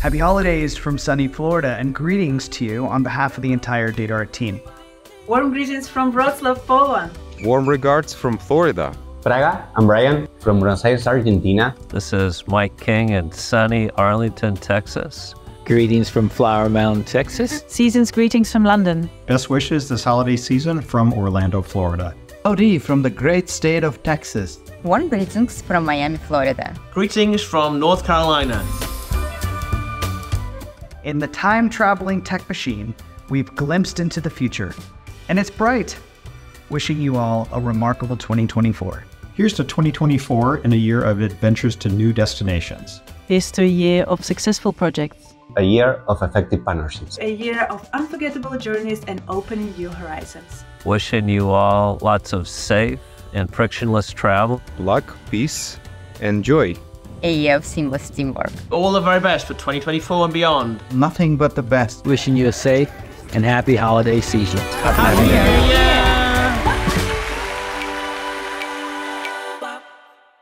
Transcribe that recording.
Happy holidays from sunny Florida and greetings to you on behalf of the entire DataArt team. Warm greetings from Wrocław, Poland. Warm regards from Florida. Praga, I'm Brian from Buenos Aires, Argentina. This is Mike King in sunny Arlington, Texas. Greetings from Flower Mound, Texas. Season's greetings from London. Best wishes this holiday season from Orlando, Florida. Howdy from the great state of Texas. Warm greetings from Miami, Florida. Greetings from North Carolina. In the time traveling tech machine, we've glimpsed into the future, and it's bright. Wishing you all a remarkable 2024. Here's to 2024 and a year of adventures to new destinations. Here's to a year of successful projects. A year of effective partnerships. A year of unforgettable journeys and opening new horizons. Wishing you all lots of safe and frictionless travel. Luck, peace, and joy. A year of seamless teamwork. All the very best for 2024 and beyond. Nothing but the best. Wishing you a safe and happy holiday season. Happy New Year!